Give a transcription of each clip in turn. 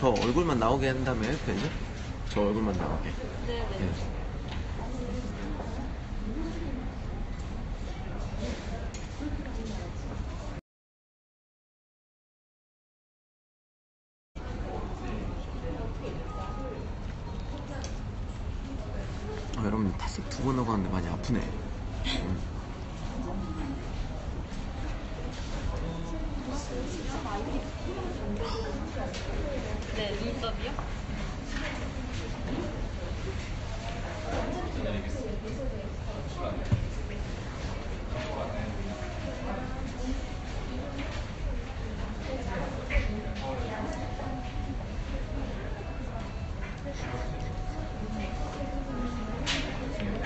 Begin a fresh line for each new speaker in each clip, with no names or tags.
저 얼굴만 나오게 한다면 되죠? 저 얼굴만 나오게.
네네.
네. 아, 여러분 탈색 두번 하고 왔는데 많이 아프네. 음.
네, 눈썹이요?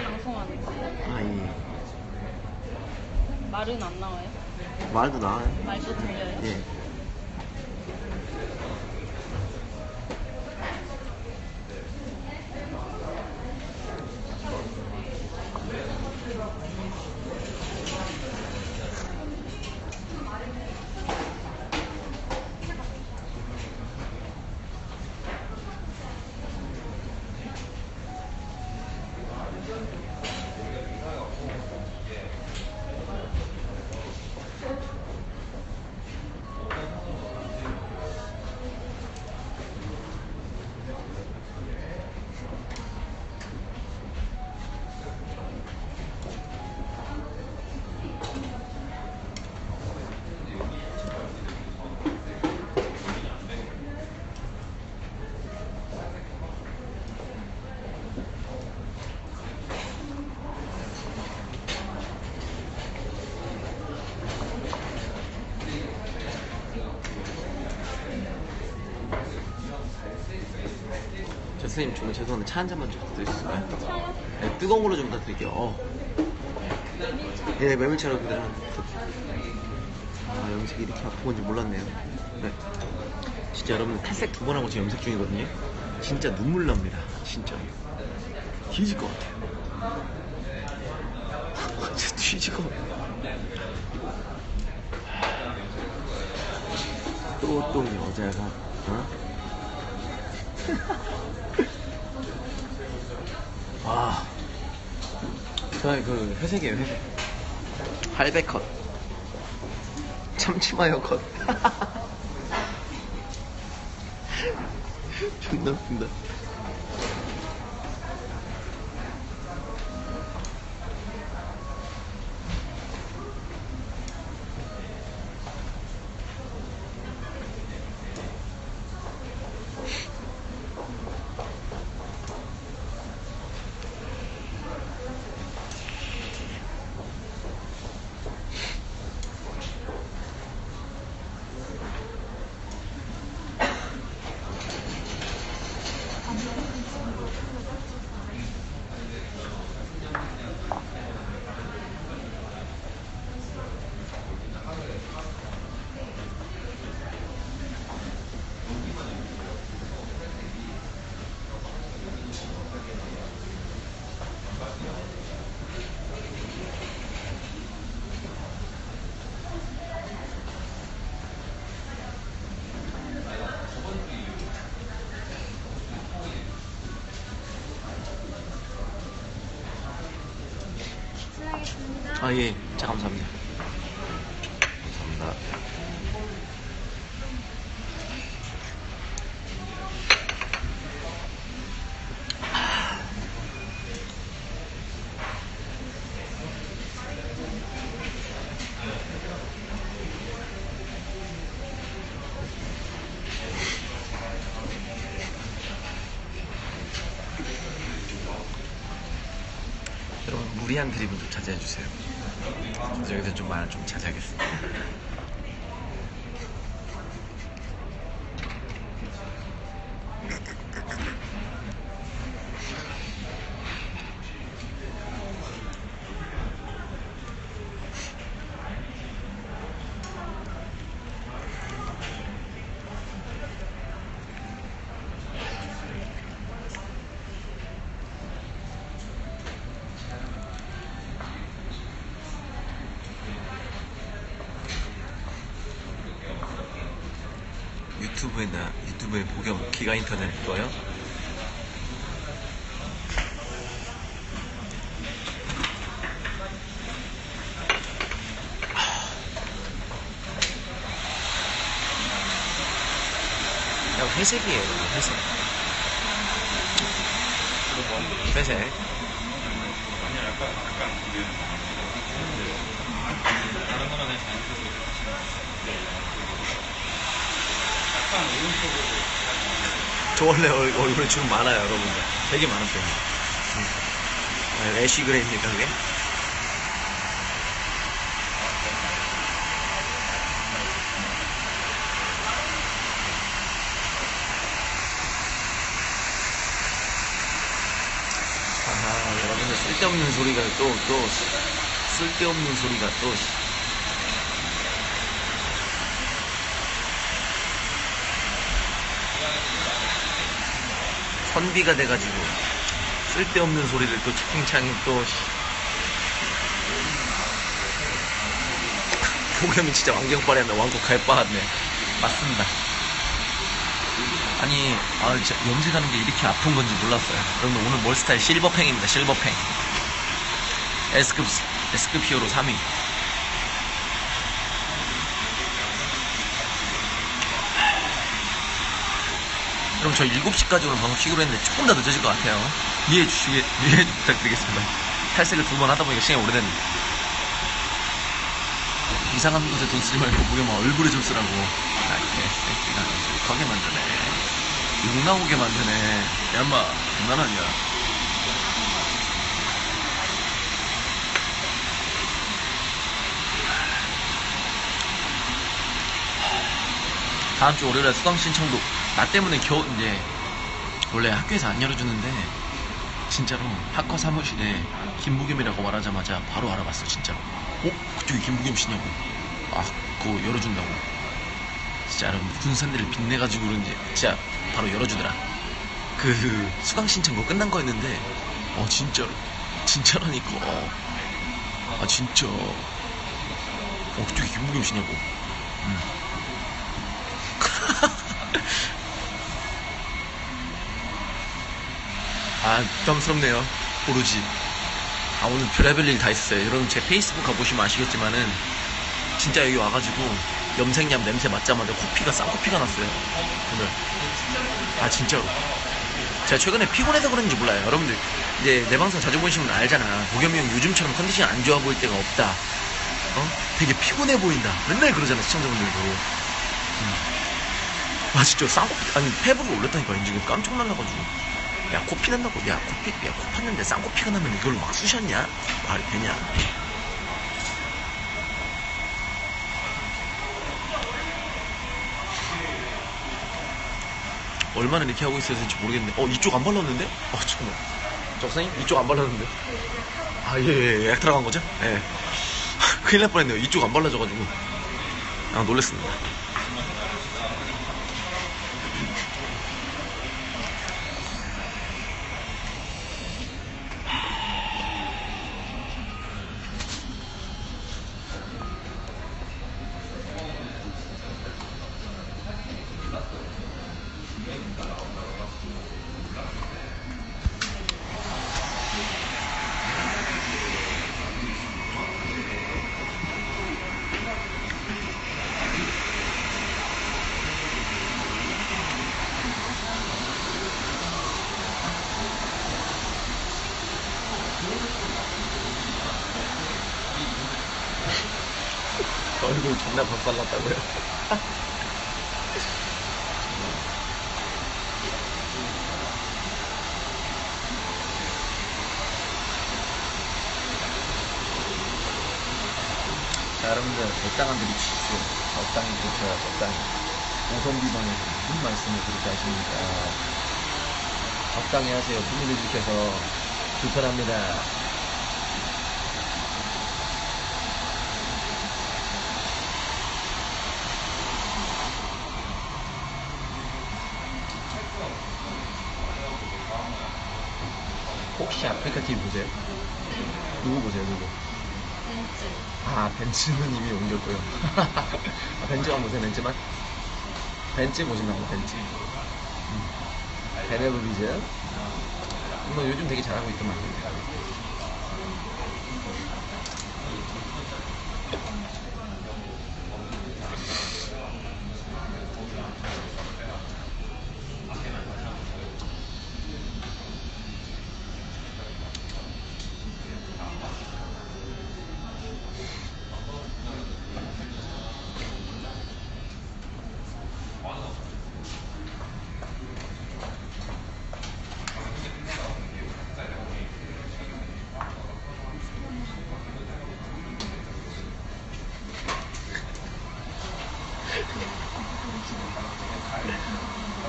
방송하는 거예요?
아, 예.
말은 안 나와요?
말도 나와요?
말도 들려요?
예. 저 선생님 정말 죄송한데 차 한 잔만 좀 부탁드릴 수 있을까요? 네, 뜨거운 걸로 좀 부탁드릴게요. 어.
메밀차.
네, 메밀차로 그대로. 아, 염색이 이렇게 아픈 건지 몰랐네요. 네. 진짜 여러분 탈색 두 번 하고 지금 염색 중이거든요. 진짜 눈물 납니다. 진짜. 뒤질 것 같아요. 진짜 뒤질 것 같아요. 또, 또, 여자가, 그 회색이에요, 회색. 할배 컷. 참치마요 컷. 존나 웃긴다. 무리한 드립은 좀 자제해주세요. 여기서 좀 말을 좀 자제하겠습니다. 유튜브에나 유튜브 유튜브에 보겸 기가 인터넷 거요. 그냥 회색이에요, 그냥 회색. 회색.
아니 약간 약간 그게 다른 거랑 약간
저 원래 얼- 얼굴에 주름 많아요, 여러분들. 되게 많은 편이에요. 음. 네, 애쉬 그레이입니까, 그게? 아하, 여러분들 쓸데없는 소리가 또, 또, 쓸데없는 소리가 또, 선비가 돼가지고 쓸데없는 소리를 또 채팅창에 또. 씨. 보겸이 진짜 왕경빨이 한다. 왕국 갈 뻔했네. 맞습니다. 아니 아 염색하는 게 이렇게 아픈 건지 몰랐어요. 여러분 오늘 몰스타일? 실버팽입니다. 실버팽 S급 S급 히어로 3위 그럼 저 7시까지 오늘 방송 키기로 했는데 조금 더 늦어질 것 같아요. 이해해 주시기, 이해 부탁드리겠습니다. 탈색을 두 번 하다 보니까 시간이 오래됐네. 이상한 곳에 돈 쓰지 말고 막 얼굴에 좀 쓰라고. 아, 개새끼가 거게 만드네. 욕 나오게 만드네. 야, 인마, 장난 아니야. 다음 주 월요일에 수강 신청도 나 때문에 겨우 이제 원래 학교에서 안 열어주는데 진짜로 학과 사무실에 김부겸이라고 말하자마자 바로 알아봤어 진짜로. 어? 그쪽이 김부겸 씨냐고. 아 그거 열어준다고. 진짜 여러분 군산대를 빛내가지고 그런지 진짜 바로 열어주더라. 그 수강 신청거 끝난 거였는데 어 진짜로. 진짜라니까. 아 진짜. 어 그쪽이 김부겸 씨냐고. 음. 아, 부담스럽네요. 오로지. 아, 오늘 별의별 일 다 있었어요. 여러분, 제 페이스북 가보시면 아시겠지만은, 진짜 여기 와가지고, 염색약 냄새 맡자마자 코피가, 쌍코피가 났어요. 오늘. 아, 진짜로. 제가 최근에 피곤해서 그런지 몰라요. 여러분들, 이제 내 방송 자주 보시면 알잖아. 보겸이 형 요즘처럼 컨디션이 안 좋아 보일 때가 없다. 어? 되게 피곤해 보인다. 맨날 그러잖아, 시청자분들도. 음. 아, 진짜 쌍코피, 아니, 페북에 올렸다니까, 지금 깜짝 놀라가지고. 야, 코피 난다고. 야, 코피, 야, 코 팠는데 쌍코피가 나면 이걸 막 쑤셨냐? 말이 되냐? 얼마나 이렇게 하고 있어야 될지 모르겠네. 어, 이쪽 안 발랐는데? 어, 잠깐만. 저 선생님, 이쪽 안 발랐는데? 아, 예, 예, 약 들어간 거죠? 예. 큰일 날 뻔했네요. 이쪽 안 발라져가지고. 아, 놀랬습니다. 얼굴 존나 박살났다고요? 자, 여러분들, 적당한 들이 치십시오. 적당히 고쳐야 적당히. 오성비방에서 무슨 말씀을 그렇게 하십니까? 적당히 하세요. 주셔서 불편합니다. 혹시 아프리카 TV 보세요? 누구 보세요, 누구?
벤츠.
아, 벤츠는 이미 옮겼고요. 아, 벤츠만 보세요, 벤츠만? 벤츠 보신다고, 벤츠. 베레브 비즈. 뭐 요즘 되게 잘하고 있더만.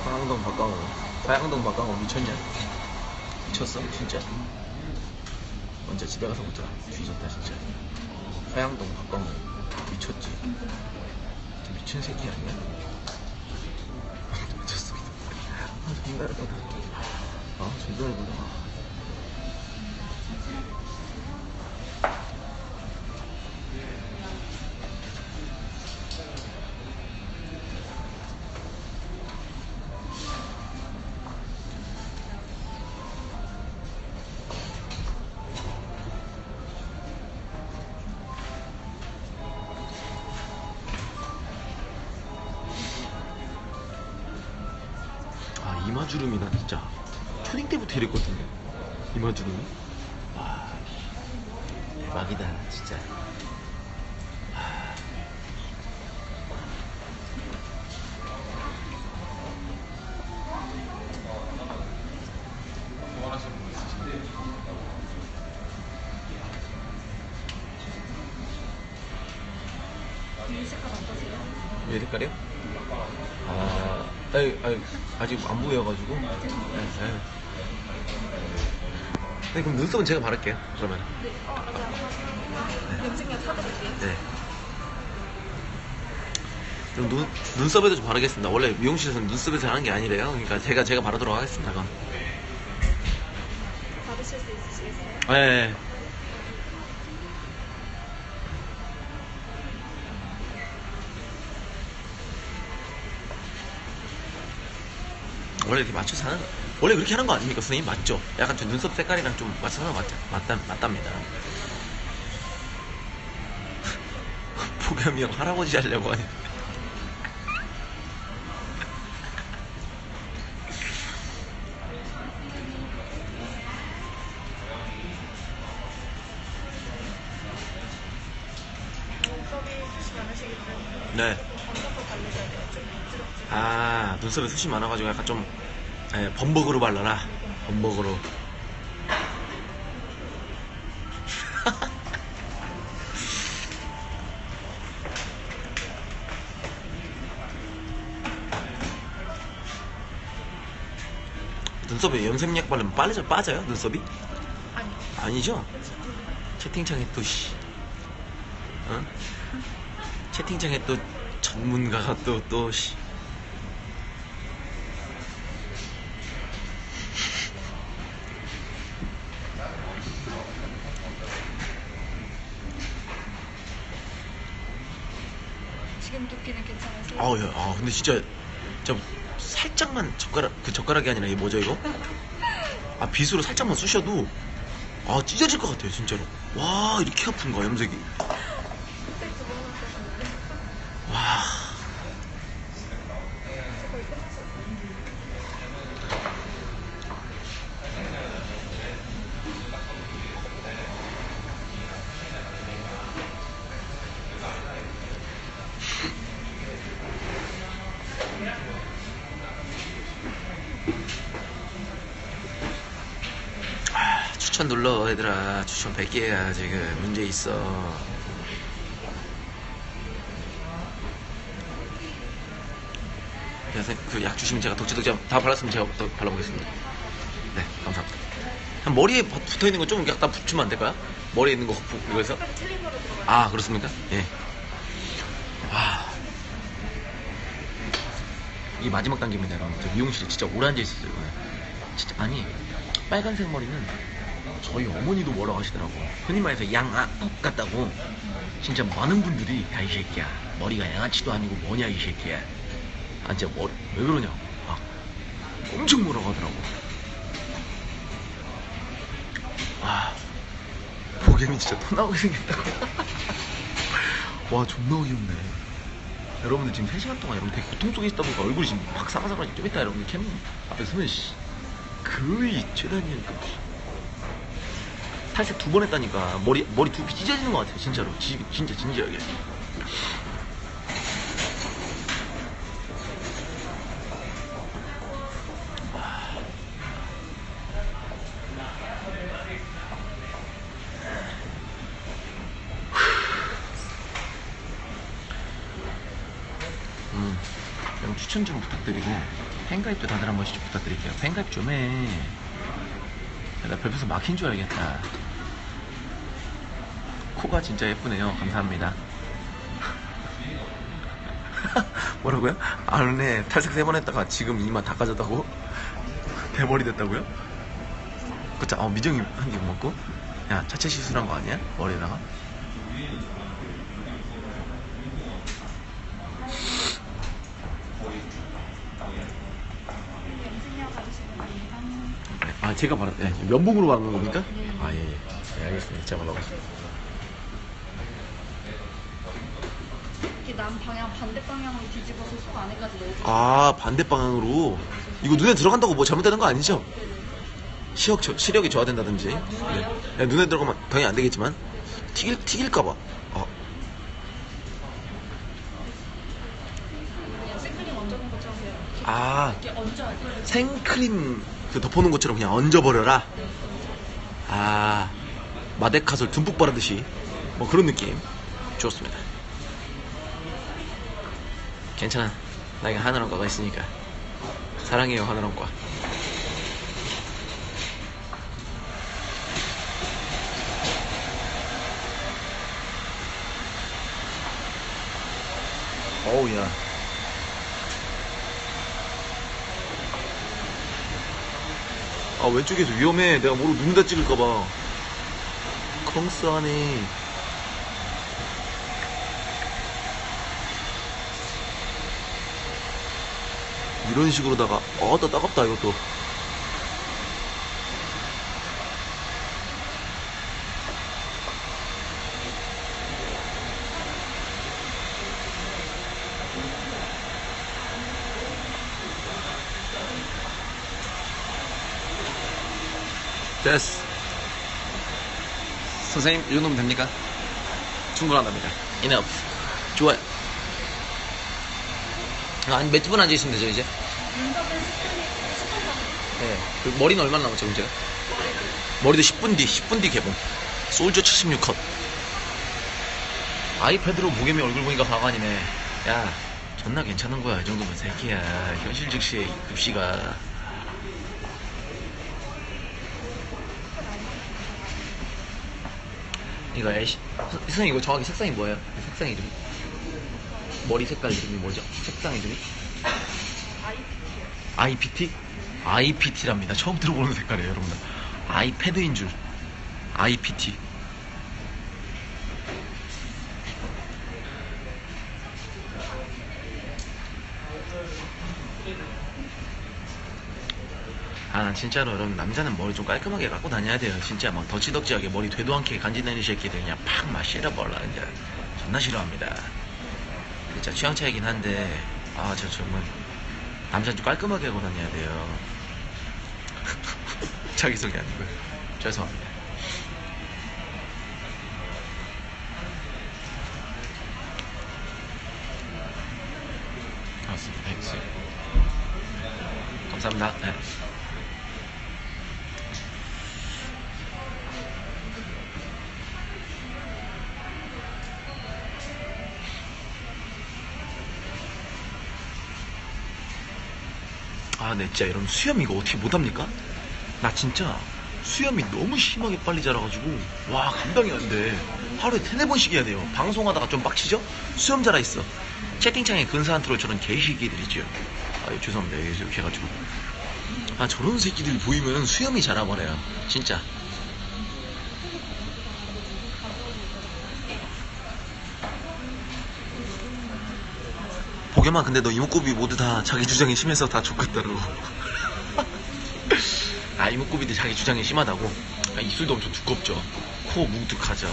화양동 박강호. 화양동 박강호 미쳤냐? 미쳤어? 진짜? 먼저 집에 가서 보자. 뒤졌다 진짜. 화양동 박강호 미쳤지? 저 미친 새끼 아니야? 미쳤어. 아 존나 열받아. 아 존나 열받아. 아 왜 색깔이요? 아, 아니, 아니, 아직 안 보여가지고. 네, 네. 네, 그럼 눈썹은 제가 바를게요. 그러면.
네. 어, 봤어요. 염색약 사드릴게요.
네. 그럼 눈, 눈썹에도 좀 바르겠습니다. 원래 미용실에서는 눈썹에 서 하는 게 아니래요. 그러니까 제가, 제가 바르도록 하겠습니다. 그건.
받으실 수 있으시겠어요?
네. 원래 이렇게 맞춰서 하는, 원래 그렇게 하는 거 아닙니까, 선생님? 맞죠? 약간 좀 눈썹 색깔이랑 좀 맞춰서 하는 거 맞죠? 맞다, 맞답니다. 보겸이 형 할아버지 하려고 하니. 네.
부드럽게.
아, 눈썹에 숱이 많아가지고 약간 좀, 예, 범벅으로 발라라. 범벅으로. 눈썹에 염색약 바르면 빠져, 빠져요? 눈썹이?
아니,
아니죠? 채팅창에 또, 씨. 어? 채팅창에 또 전문가가 또, 또, 씨.
지금 두께는 괜찮으세요?
아우, 야, 아, 근데 진짜, 진짜 살짝만 젓가락, 그 젓가락이 아니라 이게 뭐죠, 이거? 아, 빗으로 살짝만 쑤셔도, 아, 찢어질 것 같아요, 진짜로. 와, 이렇게 아픈가, 염색이. 추천 100개야, 지금. 문제 있어. 그약 주시면 제가 독재독재 다 발랐으면 제가 또 발라보겠습니다. 네, 감사합니다. 한 머리에 붙어 있는 거 좀 약간 붙이면 안 될까요? 머리에 있는 거 부- 이거에서? 아, 그렇습니까? 예. 와. 이게 마지막 단계입니다, 여러분. 저 미용실에 진짜 오래 앉아 있었어요, 이번에. 진짜, 아니, 빨간색 머리는 저희 어머니도 뭐라고 하시더라고. 흔히 말해서 양아ปุ๊ 같다고. 진짜 많은 분들이, 야, 이 새끼야. 머리가 양아치도 아니고 뭐냐, 이 새끼야. 아, 진짜 머리, 왜 그러냐고. 막, 엄청 뭐라고 하더라고. 아, 보겸이 진짜 또 나오게 생겼다고. 와, 존나 어이없네. 여러분들 지금 3시간 동안 여러분 되게 고통 속에 있다 보니까 얼굴이 지금 막 사가사가 좀 있다 여러분들 캠 앞에 서면 씨 거의 최단이니까 탈색 두 번 했다니까 머리 머리 두피 찢어지는 것 같아요 진짜로 지- 진짜 진지하게 음, 그럼 추천 좀 부탁드리고 팬가입도 다들 한 번씩 좀 부탁드릴게요. 팬가입 좀 해. 야, 나 별표서 막힌 줄 알겠다. 코가 진짜 예쁘네요. 감사합니다. 뭐라고요? 아네 탈색 세 번 했다가 지금 이마 다 까졌다고? 대머리 됐다고요? 그쵸? 어 미정이 한 개 먹고 야 자체 시술한 거 아니야? 머리에다가? 아 제가 바른 네, 면봉으로 바르는 겁니까? 아 예, 예. 예, 알겠습니다. 제가 발라가지고
남 방향 반대 방향으로 뒤집어서 속 안에까지 넣어주세요.
아 반대 방향으로? 이거 눈에 들어간다고 뭐 잘못되는 거 아니죠? 시력 저, 시력이 저하된다든지. 네. 네, 눈에 들어가면 당연히 안 되겠지만. 튀길 튀길까봐. 아,
그냥 생크림 얹어놓은 것처럼 그냥 이렇게,
아.
이렇게 얹어야 돼요.
생크림 그 덮어놓은 것처럼 그냥 얹어버려라? 아. 마데카솔 듬뿍 바르듯이. 뭐 그런 느낌. 좋습니다 괜찮아. 나에게 하늘원과가 있으니까. 사랑해요 하늘원과. 어우 야. 아 왼쪽에서 위험해. 내가 모르고 눈에다 찍을까봐. 안 이런 식으로다가 어따 따갑다 이것도 됐어. 선생님 이 정도면 됩니까? 충분하답니다. Enough. 좋아요 아니 몇분 앉아있으면 되죠 이제? 네. 그 머리는 얼마나 남았죠, 문제가? 머리도 10분 뒤, 10분 뒤 개봉. 솔저 76컷. 아이패드로 보겸이 얼굴 보니까 화관이네. 야, 존나 괜찮은 거야. 이 정도면 새끼야. 현실 즉시의 급시가. 이거 선- 선생님 이거 정확히 색상이 뭐예요? 색상 이름이? 머리 색깔 이름이 뭐죠? 색상 이름이? IPT? IPT랍니다. 처음 들어보는 색깔이에요, 여러분들. 아이패드인 줄. IPT. 아, 난 진짜로 여러분, 남자는 머리 좀 깔끔하게 갖고 다녀야 돼요. 진짜 막 덕지덕지하게 머리 되도 않게 간지나는 새끼들 그냥 팍막 실어버려. 이제 존나 싫어합니다. 진짜 취향 차이긴 한데, 아, 저 정말. 남자는 좀 깔끔하게 다녀야 돼요. 자기소개 아니고요. 죄송합니다. 진짜 여러분 수염 이거 어떻게 못합니까? 나 진짜 수염이 너무 심하게 빨리 자라가지고 와 감당이 안 돼. 하루에 세네 번씩 해야 돼요. 방송하다가 좀 빡치죠? 수염 자라 있어. 채팅창에 근사한 트롤처럼 개시기들이죠. 아, 예, 죄송합니다. 예, 이렇게 해가지고. 아, 저런 새끼들이 보이면 수염이 자라버려요. 진짜. 복여만 근데 너 이목구비 모두 다 자기 주장이 심해서 다 족같다고. 아 이목구비도 자기 주장이 심하다고? 아, 입술도 엄청 두껍죠. 코 뭉툭하죠.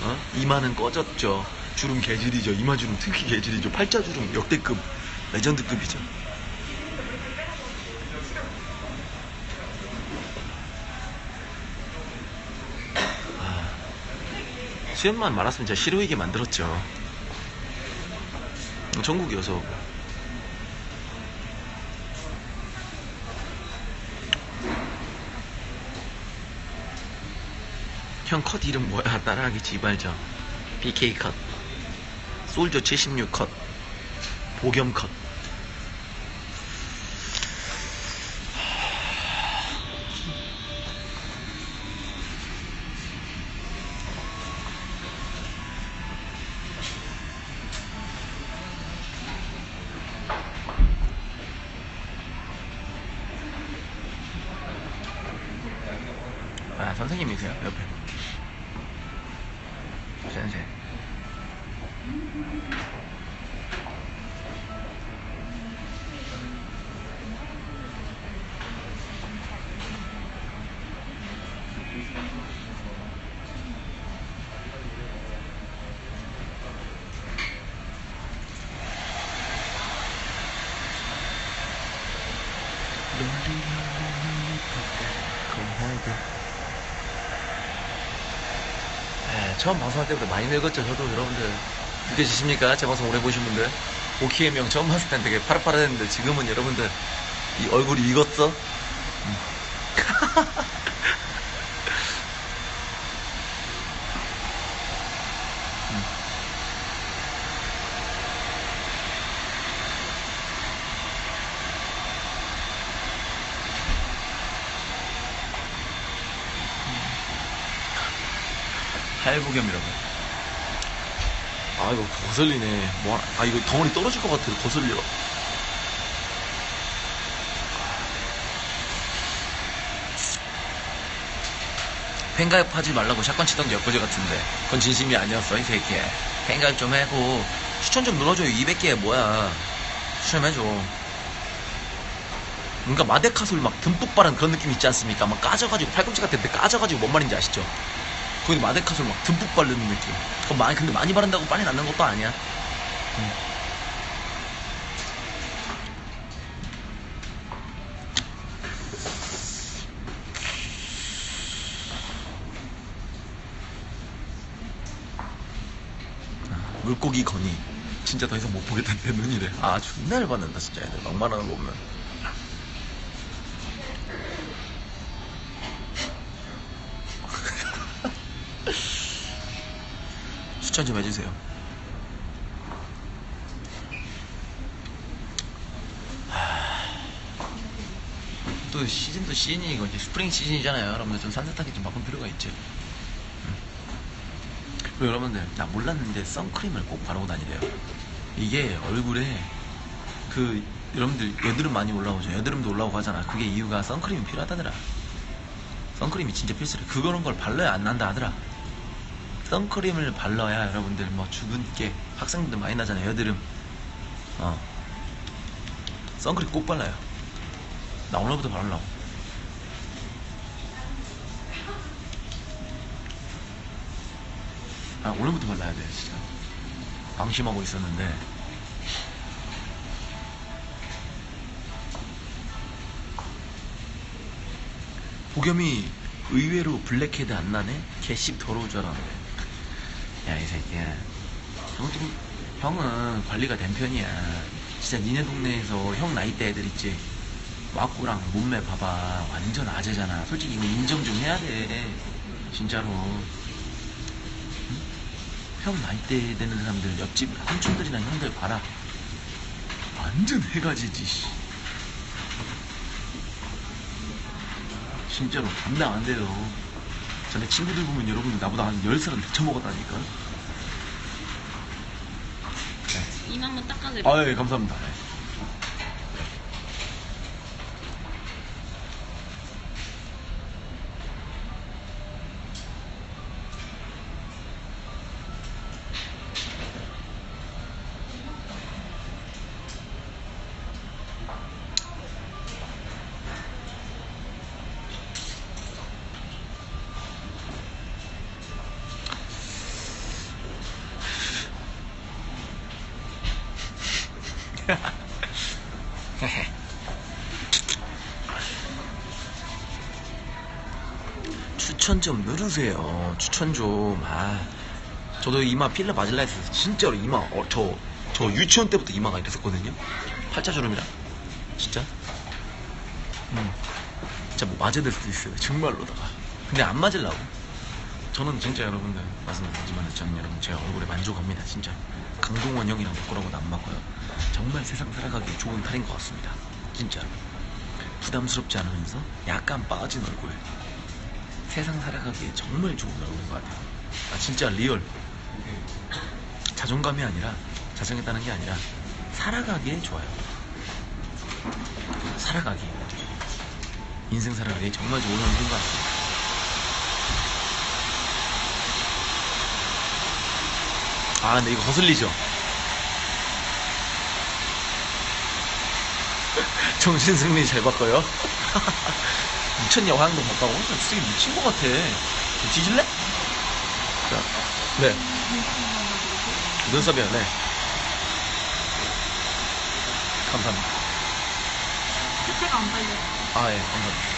어? 이마는 꺼졌죠. 주름 개질이죠. 이마 주름 특히 개질이죠. 팔자 주름 역대급 레전드급이죠. 아, 수염만 말았으면 진짜 싫어이게 만들었죠 전국이어서 형 컷 이름 뭐야? 따라하기 지발죠. BK 컷. 솔저 76 컷. 보겸 컷. 아, 선생님이세요, 옆에. 선생. 네, 처음 방송할 때보다 많이 늙었죠, 저도 여러분들. 느껴지십니까? 제 방송 오래 보신 분들. 오키의 명 처음 봤을 땐 되게 파릇파릇했는데 지금은 여러분들 이 얼굴이 익었어? 하일보겸이라고. 아, 이거 거슬리네. 뭐, 아, 이거 덩어리 떨어질 것 같아. 거슬려. 팬가입 하지 말라고 샷건 치던 게 엊그제 같은데. 그건 진심이 아니었어, 이 새끼야. 팬가입 좀 하고, 추천 좀 눌러줘요. 200개 뭐야. 추천해줘. 뭔가 마데카솔 막 듬뿍 바른 그런 느낌 있지 않습니까? 막 까져가지고, 팔꿈치 같은데 까져가지고 뭔 말인지 아시죠? 거기 마데카솔 막 듬뿍 바르는 느낌. 그건 많이, 근데 많이 바른다고 빨리 낫는 것도 아니야. 음. 아, 물고기 거니. 진짜 더 이상 못 보겠다는데 눈이래. 아, 존나 열받는다, 진짜 애들. 막말하는 거 보면. 추천 좀 해주세요. 하, 또 시즌도 시즌이고 이제 스프링 시즌이잖아요. 여러분들 좀 산뜻하게 좀 바꾼 필요가 있죠. 음. 그리고 여러분들 나 몰랐는데 선크림을 꼭 바르고 다니래요. 이게 얼굴에 그 여러분들 여드름 많이 올라오죠. 여드름도 올라오고 하잖아. 그게 이유가 선크림이 필요하다더라. 선크림이 진짜 필수래. 그거는 걸 발라야 안 난다 하더라. 선크림을 발라야 여러분들 뭐 주근깨 학생들 많이 나잖아요 여드름 어. 선크림 꼭 발라요. 나 오늘부터 바르려고. 아 오늘부터 발라야 돼 진짜. 방심하고 있었는데. 보겸이 의외로 블랙헤드 안 나네? 개씹 더러울 줄 알았는데 야 이 새끼야. 형 좀, 형은 관리가 된 편이야. 진짜 니네 동네에서 형 나이대 애들 있지? 와꾸랑 몸매 봐봐. 완전 아재잖아. 솔직히 이거 인정 좀 해야 돼. 진짜로. 응? 형 나이대 되는 사람들 옆집 삼촌들이나 형들 봐라. 완전 해가지지 씨. 진짜로 감당 안 돼요 전에 친구들 보면 여러분들 나보다 한 10살은 더 처먹었다니까
2만원 닦아드릴게요.
아, 예, 감사합니다. 예. 추천 좀 누르세요. 추천 좀. 아, 저도 이마 필러 맞을라 했어요. 진짜로 이마, 어, 저, 저 유치원 때부터 이마가 이랬었거든요. 팔자주름이라. 진짜. 음. 진짜 뭐 맞아야 될 수도 있어요. 정말로다가. 근데 안 맞으려고. 저는 진짜 여러분들 말씀드리지만 저는 여러분 제 얼굴에 만족합니다. 진짜. 강동원 형이랑 바꾸라고도 안 맞고요. 정말 세상 살아가기 좋은 탈인 것 같습니다. 진짜. 부담스럽지 않으면서 약간 빠진 얼굴. 세상 살아가기에 정말 좋은 얼굴인 것 같아요. 아, 진짜 real. 자존감이 아니라, 자정했다는 게 아니라, 살아가기에 좋아요. 살아가기. 인생 살아가기에 정말 좋은 얼굴인 것 같아요. 아, 근데 이거 거슬리죠? 정신승리 잘 바꿔요. 미쳤냐, 화양도 바꿔고. 진짜 미친 것 같아. 좀 뒤질래? 자, 네. 눈썹이요, 네. 감사합니다.
끝에가 안 발려.
아, 예, 감사합니다.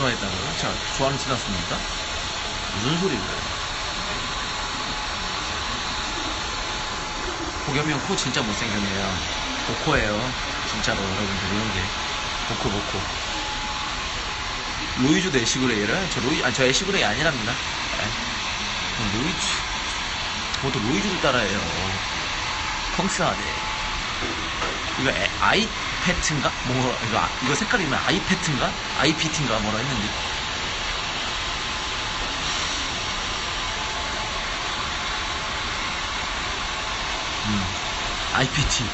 너무 좋아했다고요? 자, 좋아하는 지났습니까? 무슨 소리예요? 보겸이 형코 진짜 못생겼네요. 보코예요. 진짜로 여러분들 이런 게. 보코, 보코. 로이주도 애쉬그레이를? 저 로이, 아니, 저 애쉬그레이 아니랍니다. 네. 로이주. 저도 로이주를 따라해요. 펑스하네. 이거 에- 아이 패트인가? 뭐 이거 아- 이거 색깔이 면 아이패트인가? 아이피티인가? 뭐라 했는데. 음 아이피티.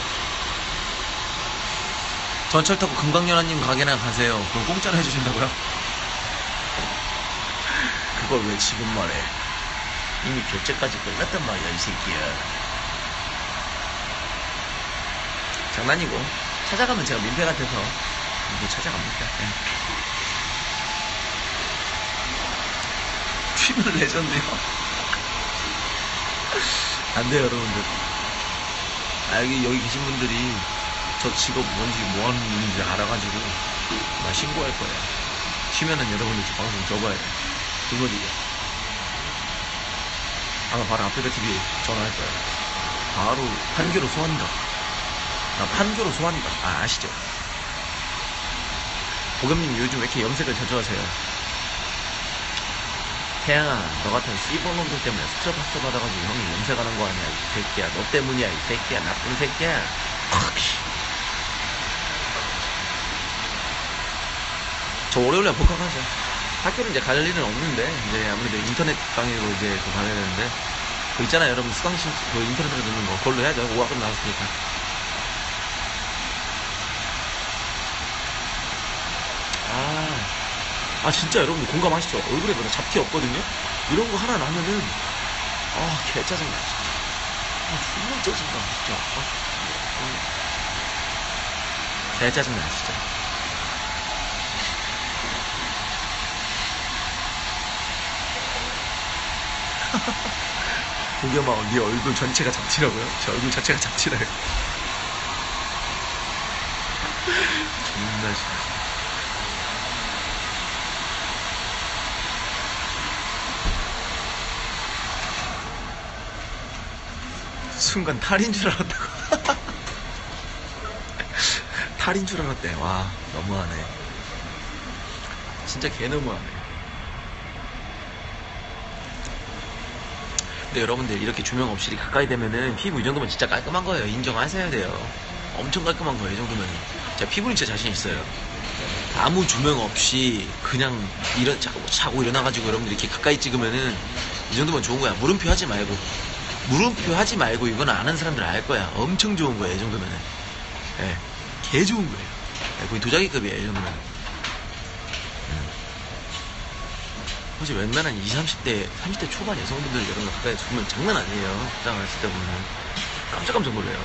전철 타고 금강연아님 가게나 가세요. 그걸 공짜로 해주신다고요? 그걸 왜 지금 말해? 이미 결제까지 끝났단 말이야 이 새끼야. 장난이고 찾아가면 제가 민폐 같아서 이거 찾아갑니다. 예. 튀면 레전드요. 안 돼요, 여러분들. 아, 여기, 여기 계신 분들이 저 직업 뭔지 뭐 하는 분인지 알아가지고 나 신고할 거예요. 튀면은 여러분들 저 방송 접어야 돼. 그거지요. 아마 바로 아프리카 TV에 전화할 거예요. 바로 판교로 소환가. 나 판교로 소환가. 아, 아시죠? 보겸님 요즘 왜 이렇게 염색을 자주 하세요? 태양아, 너 같은 씨벌놈들 때문에 스트레스 받아가지고 형이 염색하는 거 아니야, 이 새끼야. 너 때문이야, 이 새끼야. 나쁜 새끼야. 저 월요일에 복학하죠. 학교를 이제 갈 일은 없는데, 이제 아무래도 인터넷 강의로 이제 그 가야 되는데, 그 있잖아요, 여러분. 수강신, 그 인터넷으로 듣는 거. 그걸로 해야죠. 5학급 나왔으니까. 아 진짜 여러분들 공감하시죠? 얼굴에 보다 잡티 없거든요? 이런 거 하나 나면은 아 개짜증나 진짜 아 존나 짜증나 진짜 아, 아. 개짜증나 진짜 보겸아 네 얼굴 전체가 잡티라고요? 제 얼굴 자체가 잡티라요 존나 싫어 순간 탈인 줄 알았다고. 탈인 줄 알았대. 와, 너무하네. 진짜 개 너무하네. 근데 여러분들 이렇게 조명 없이 가까이 되면은 피부 이 정도면 진짜 깔끔한 거예요. 인정하셔야 돼요. 엄청 깔끔한 거예요. 이 정도면. 제가 피부는 진짜 자신 있어요. 아무 조명 없이 그냥 일어, 자고, 자고 일어나가지고 여러분들 이렇게 가까이 찍으면은 이 정도면 좋은 거야. 물음표 하지 말고. 물음표 하지 말고 이건 아는 사람들 알 거야. 엄청 좋은 거야, 이 정도면은. 예. 개 좋은 거예요. 네, 거의 도자기급이에요, 이 정도면. 사실 웬만한 20, 30대, 30대 초반 여성분들 이런 거 가까이 보면 장난 아니에요. 짱을 했을 때 보면. 깜짝깜짝 놀래요.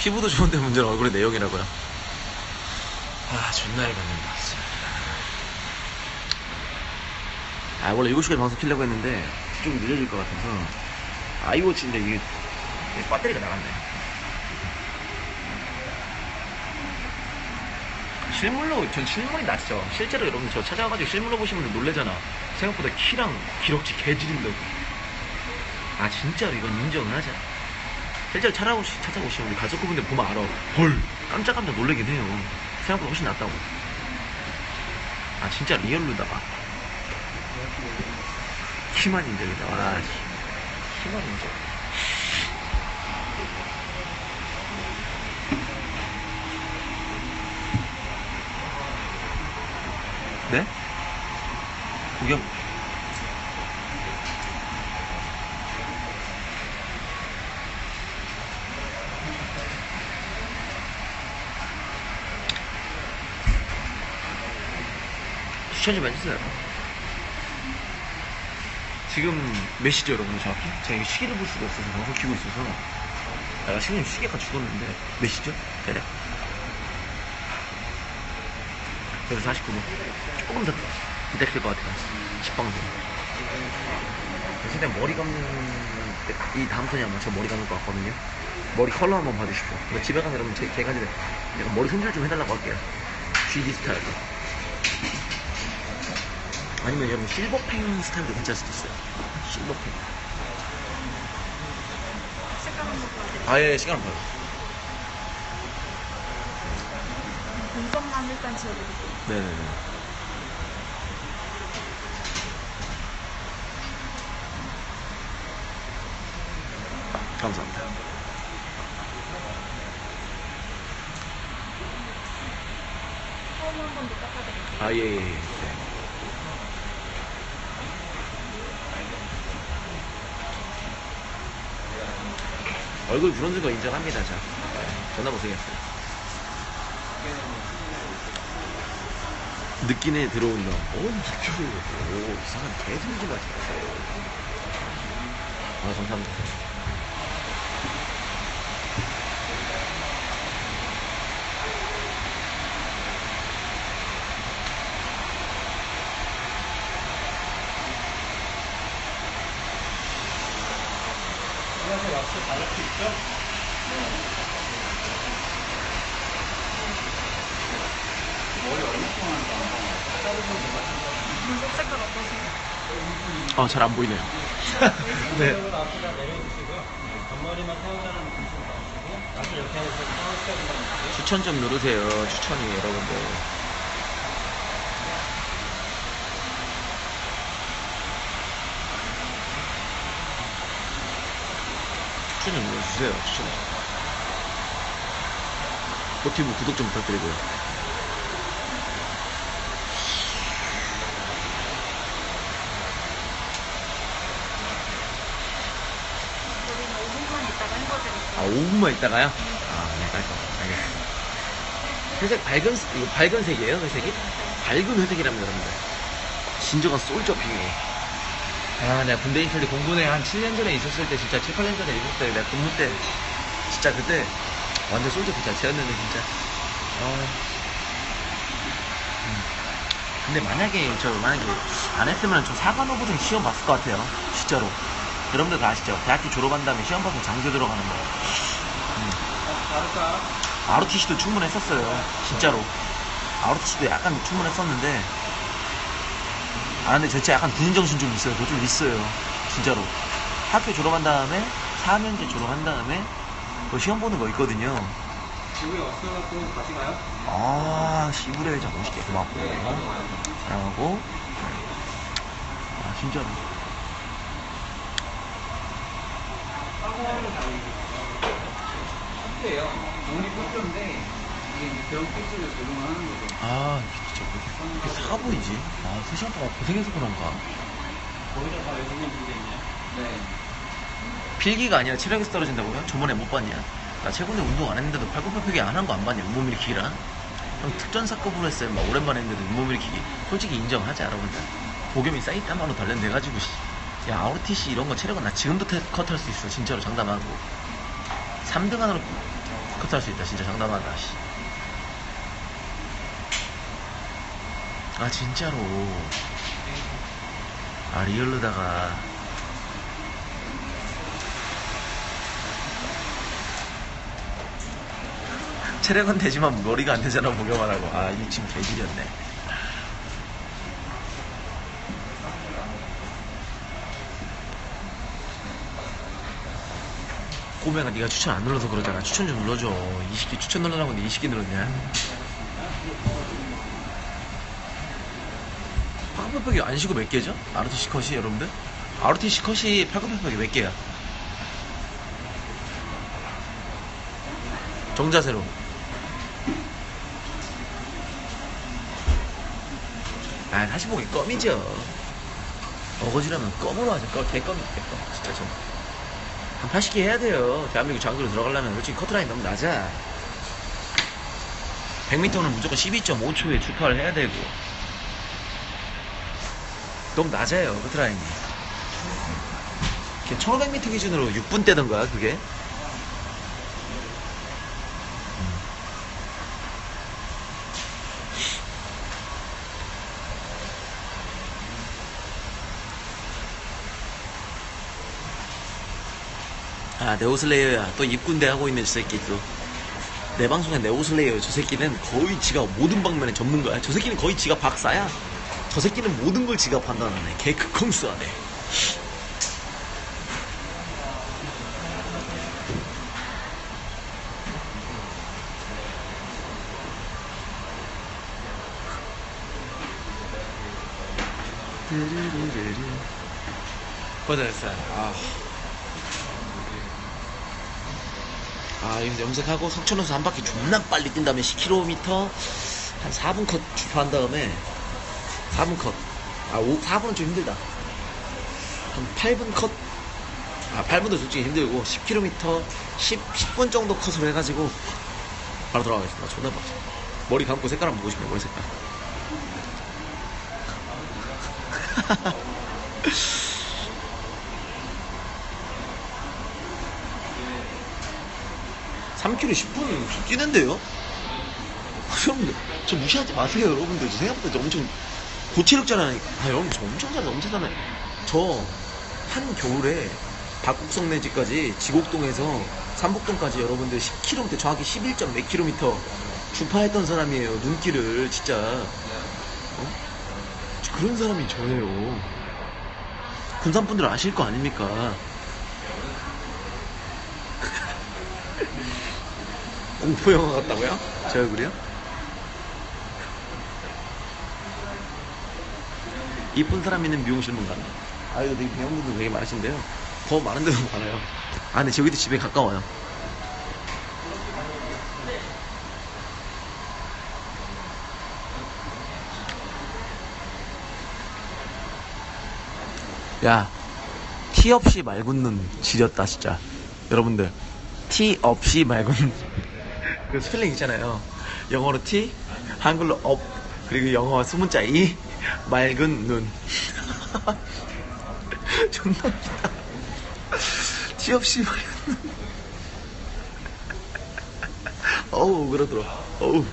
피부도 좋은데 문제는 얼굴의 내용이라고요. 아, 존나 해봤는다. 아, 원래 7시까지 방송 키려고 했는데, 좀 늦어질 것 같아서, 아이워치인데 이게, 배터리가 나갔네. 실물로, 전 실물이 낫죠. 실제로 여러분들 저 찾아와가지고 실물로 보시면 놀래잖아. 생각보다 키랑 기럭지 개지린다고. 아, 진짜로 이건 인정을 하자. 실제로 찾아오시, 찾아오시면 우리 가족분들 보면 알아. 헐! 깜짝깜짝 놀라긴 해요. 생각보다 훨씬 낫다고. 아, 진짜 real로다가. 키만 인정이다. 와, 씨. 키만 인정. 네? 구경. 추천 좀 해주세요. 지금 몇 시죠, 여러분, 정확히? 제가 시계를 볼 수가 없어서 방송 키고 있어서. 내가 지금 시계가 죽었는데, 몇 시죠? 대략. 그래서 49분. 조금 더 기다릴 것 같아요. 10방송. 최대 머리 감는, 때- 이 다음 턴이 아마 저 머리 감을 것 같거든요. 머리 컬러 한번 봐주십시오. 집에 가서 여러분 제, 개가 지금 약간 머리 손질 좀 해달라고 할게요. GD 스타일로. 아니면 여러분 실버펜 스타일도 괜찮을 수도 있어요. 실버펜.
색깔 한번 보여드릴게요.
아예 시간 봐요.
공점만 일단 지워드릴게요.
네네네. 감사합니다.
처음 한번 더 깎아드릴게요.
아, 예, 예, 예. 네. 얼굴 부러진 거 인정합니다, 자. 네, 전화 보세요. 느끼네 들어온다. 오, 느끼네. 오, 이상한 하지 마세요. 아, 감사합니다.
눈썹 색깔 어떠세요?
어, 잘 안 보이네요. 네.
앞에다 내려주시고요. 뒷머리만 세운다는 느낌 좀 나시고 나중에 이렇 게 해서 세워주시면
추천 좀 누르세요. 추천이 여러분들. 추천 좀 눌러주세요. 추천. 유튜브 구독 좀 부탁드리고요.
우리는 5분만 있다가 헹궈드릴게요.
아, 5분만 있다가요? 아, 네, 깔끔. 알겠습니다. 회색 밝은, 스- 이거 밝은 색이에요? 회색이? 밝은 회색이랍니다, 여러분들. 진정한 솔저핑이. 아, 내가 군대 인철리 공군에 한 7년 전에 있었을 때, 진짜 7, 8년 전에 있었을 때, 내가 근무 때, 진짜 그때, 완전 솔저 그 자체였는데, 진짜. 아. 음. 근데 만약에, 저, 만약에, 안 했으면 저 사관 후보생 시험 봤을 것 같아요. 진짜로. 여러분들 다 아시죠? 대학교 졸업한 다음에 시험 봐서 장교 들어가는 거.
다를까?
ROTC도 충분했었어요. 진짜로. ROTC도 약간 충분했었는데. 아, 근데 저 진짜 약간 군인 정신 좀 있어요. 저좀 있어요. 진짜로. 학교 졸업한 다음에, 4년제 졸업한 다음에, 그 시험 보는 거 있거든요.
지구에 왔어갖고 같이 가요?
아, 시부레 회장 멋있게 고맙고. 사랑하고. 아, 진짜로.
필수예요. 돈이 필수인데 이게 이제 배운 필수를 적용을 하는 거죠.
아, 진짜 왜 이렇게, 왜 이렇게 사 보이지? 아, 3시간 동안 고생해서 그런가?
거기다 다 여기 있는 분들 있네요.
네. 필기가 아니라 체력에서 떨어진다고요? 저번에 못 봤냐? 나 최근에 운동 안 했는데도 팔굽혀펴기 안 한 거 안 봤냐? 몸 일으키기랑? 형 특전사급으로 했어요. 막 오랜만에 했는데도 몸 일으키기. 솔직히 인정하자, 여러분들. 보겸이 사이타마로 단련돼가지고, 씨. 야, ROTC 이런 거 체력은 나 지금도 태- cut할 수 있어. 진짜로 장담하고. 3등 안으로 cut할 수 있다. 진짜 장담한다, 씨. 아, 진짜로. 아, real로다가. 체력은 되지만 머리가 안 되잖아 복용만 하고 아이 지금 개질이었네 꼬매가 네가 추천 안 눌러서 그러잖아 추천 좀 눌러줘 20개 추천 눌러라고 근데 20개 눌렀냐 팔굽혀펴기 안 쉬고 몇 개죠? ROTC 컷이 여러분들? ROTC 컷이 팔굽혀펴기 몇 개야? 정자세로 아, 45개 껌이죠. 어거지라면 껌으로 하죠. 껌, 개껌이 개껌. 진짜 좀. 한 80개 해야 돼요. 대한민국 장기로 들어가려면 솔직히 커트라인 너무 낮아. 100m는 무조건 12.5초에 주파를 해야 되고. 너무 낮아요, 커트라인이. 1500m 기준으로 6분 떼던 거야, 그게? 네오슬레이어야. 또 입군대 하고 있는 저 새끼 또. 내 방송에 네오슬레이어 저 새끼는 거의 지가 모든 방면에 전문가야. 저 새끼는 거의 지가 박사야. 저 새끼는 모든 걸 지가 판단하네. 개 극혐수하네. 고생했어요. 아. 아, 이거 염색하고 석촌호수 한 바퀴 존나 빨리 뛴 다음에 10km 한 4분 컷 주파한 다음에 4분 컷. 아, 5, 4분은 좀 힘들다. 한 8분 컷. 아, 8분도 솔직히 힘들고 10km 10, 10분 정도 컷으로 해가지고 바로 돌아가겠습니다. 존나 빡쳐. 머리 감고 색깔 한번 보고 싶네, 머리 색깔. 3km 10분 뛰는데요? 저 무시하지 마세요, 여러분들. 저 생각보다 저 엄청 고체력 자라니까. 아, 여러분, 저 엄청 잘해, 엄청 잘해. 저, 한 겨울에 박국성 내지까지 지곡동에서 삼복동까지 여러분들 10km, 정확히 11점 몇 킬로미터 주파했던 사람이에요. 눈길을, 진짜. 어? 저 그런 사람이 저예요. 군산분들 아실 거 아닙니까? 공포 영화 같다고요? 제 얼굴이요? 이쁜 사람 있는 미용실 문 가나? 아유, 되게 배우분들 되게 많으신데요. 더 많은 데도 많아요. 아, 근데 저기도 집에 가까워요. 야, 티 없이 맑은 지렸다, 진짜. 여러분들, 티 없이 맑은 그 스펠링 있잖아요. 영어로 T, 한글로 없, 그리고 영어 소문자 e, 맑은 눈. 존나 웃기다. 티 없이 맑은 눈. 어우, 그러더라. 어우.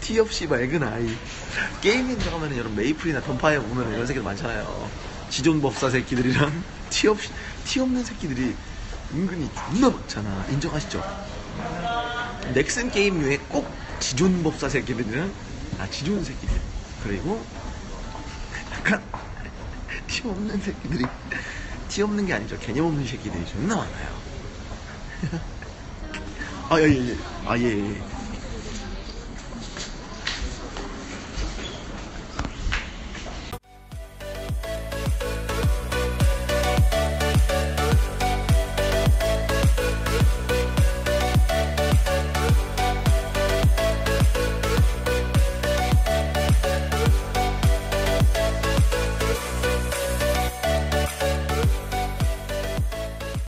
티 없이 맑은 아이. 게임인 들어가면 여러분 메이플이나 던파이어 보면 이런 새끼들 많잖아요. 지존법사 새끼들이랑 티 없이, 티 없는 새끼들이 은근히 존나 많잖아. 인정하시죠? 넥슨 게임류에 꼭 지존 법사 새끼들이랑 아 지존 새끼들. 그리고 약간 티 없는 새끼들이 티 없는 게 아니죠. 개념 없는 새끼들이 존나 많아요. 아예예예. 아 예 예, 예.